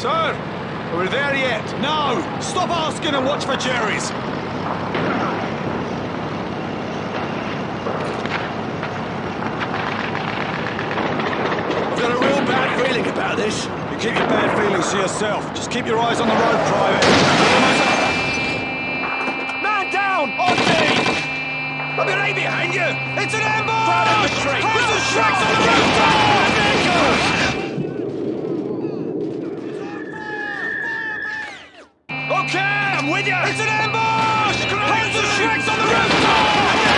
Sir, are we there yet? No! Stop asking and watch for Jerry's! I've got a real bad feeling about this. You keep your bad feelings to yourself. Just keep your eyes on the road, Private. Man down! On me! I'll be right behind you! It's an ambush! Private retreat! There's a Shreks on the rooftop! With you! It's an ambush! There's a Shreks on the rooftop!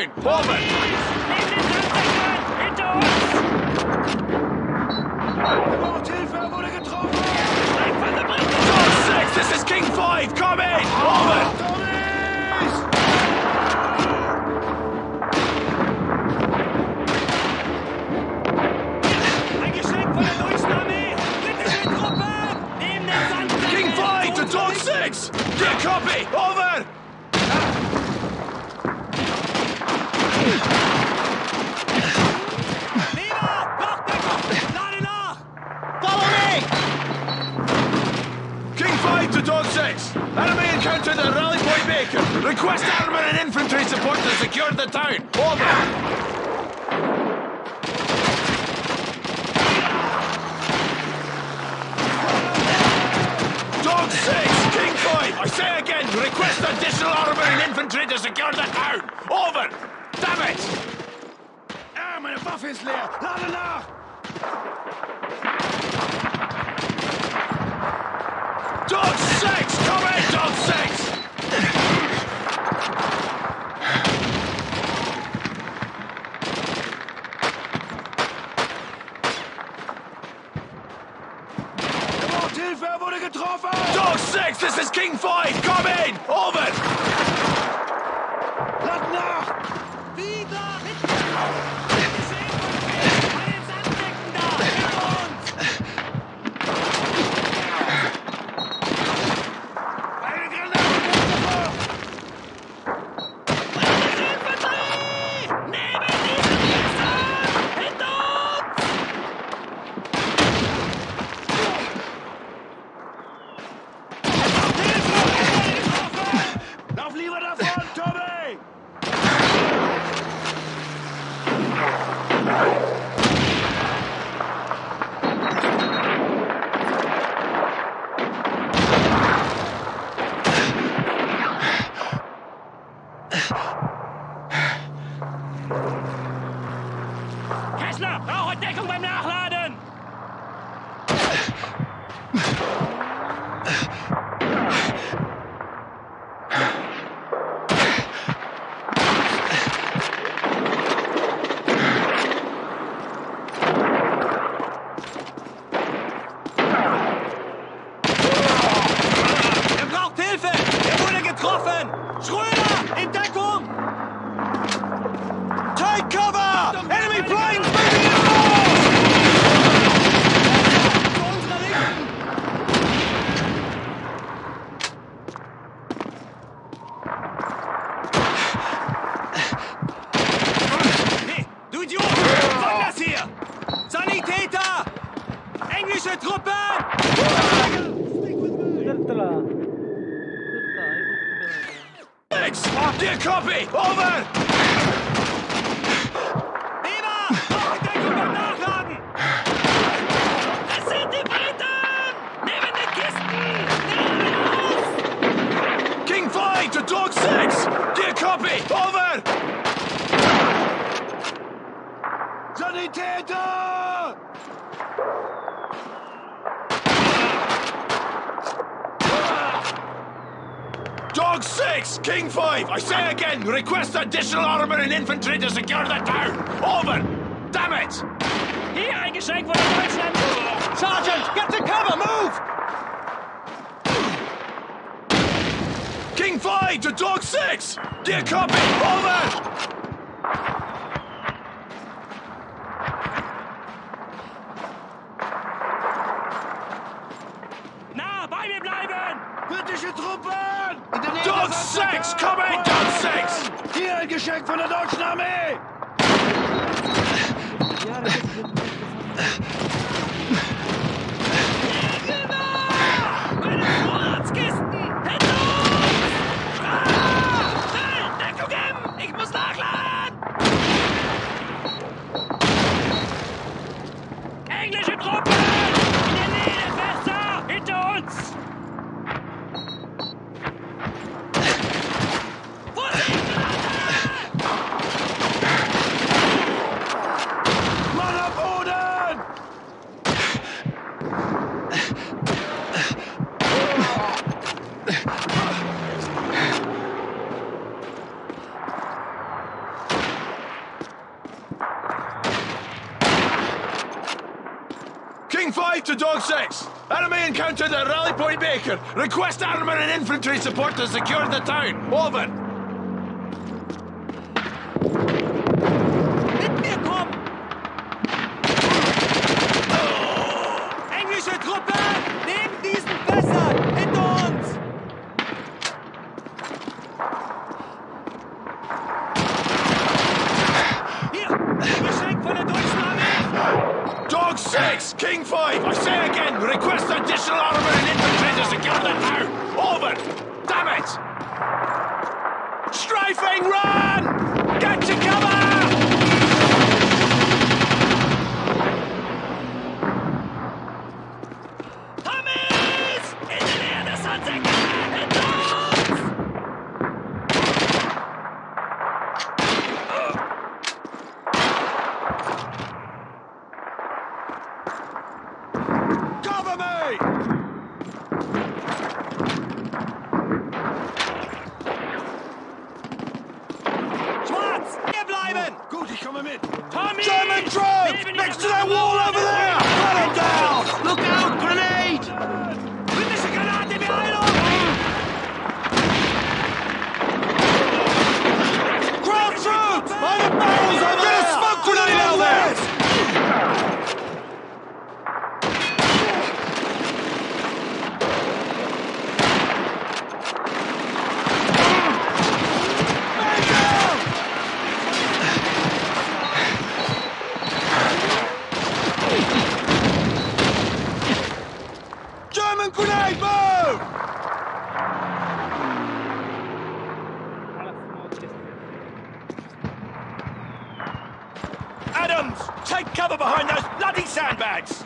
Secure the town! Over! Dog 6! This is King 5! Come in! King 5 to Dog 6! Get copy! Over! Follow me! King 5 to Dog 6! Enemy encountered at Rally Point Baker! Request armor and infantry support to secure the town! Over! Dog 6! King 5! I say again, request additional armor and infantry to secure the town! Over! Damn it! Ah, meine Waffe ist leer! Lade nach! Dog 6! Come in, Dog 6! Hilfe, er wurde getroffen! Dog 6! This is King 5! Come in! Over! Lad nach! wieder mit. Dog 6, King 5, I say again, request additional armor and infantry to secure the town! Over! Damn it! Hier eingeschränkt wurde Deutschland! Sergeant, get to cover, move! King 5 to Dog 6! Get copy, over! geschenkt von der deutschen Armee! Ja, Dog 6. Enemy encountered at Rally Point Baker. Request armor and infantry support to secure the town. Over. going wrong. Take cover behind those bloody sandbags!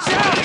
Watch out!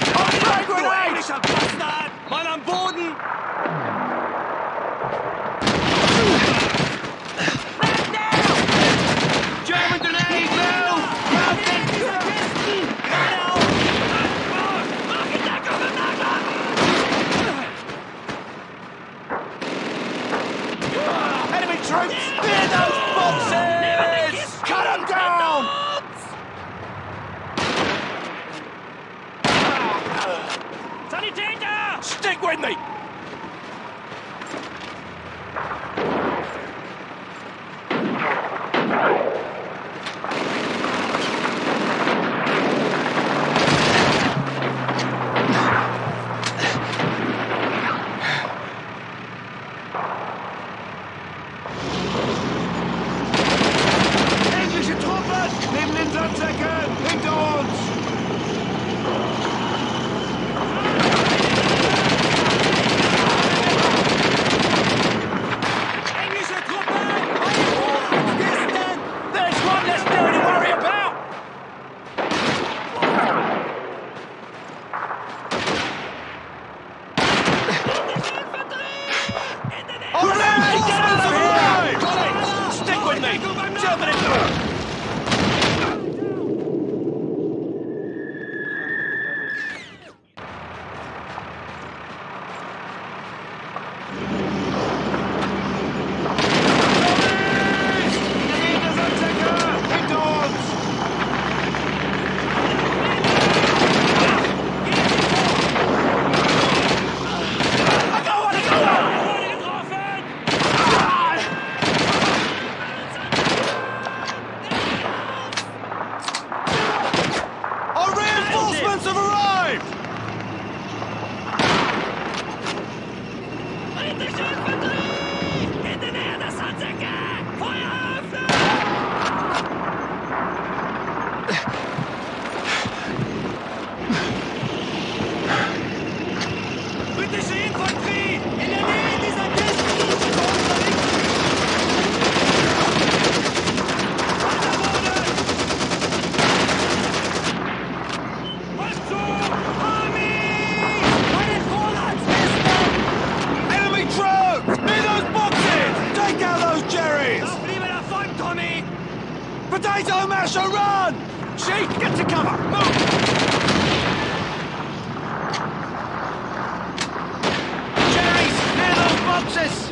Yetişin kurtarın! Gidin ya da sancaka! Koyun! This.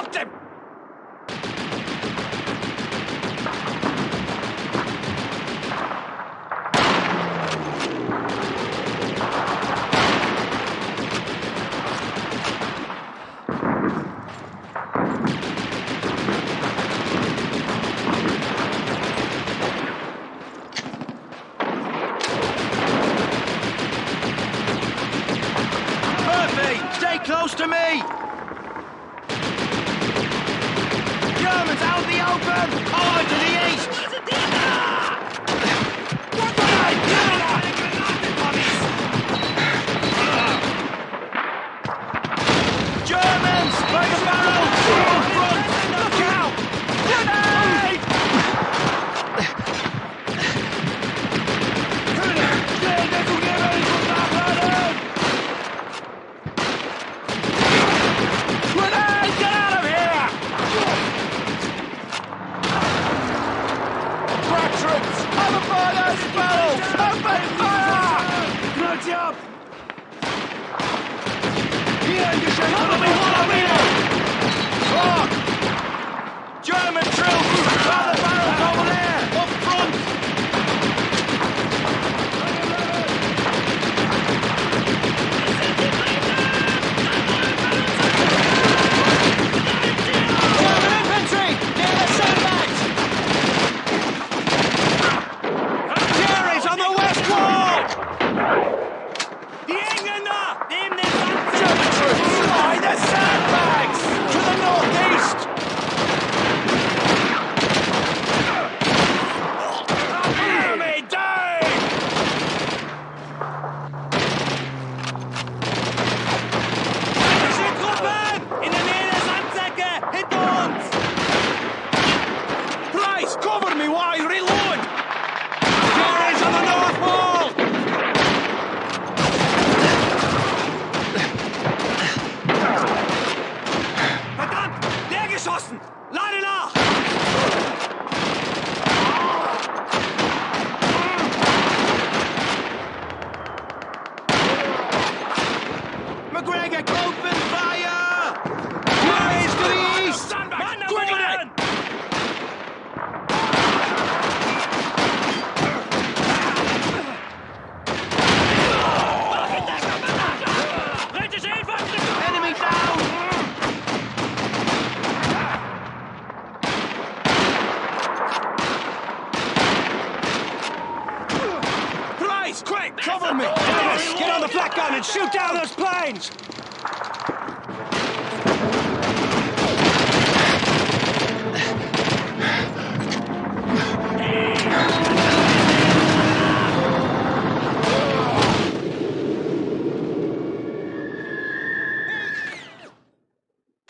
Stop them! Germany! Cover me! Dennis, get on the flak gun and shoot down those planes!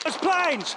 Those planes!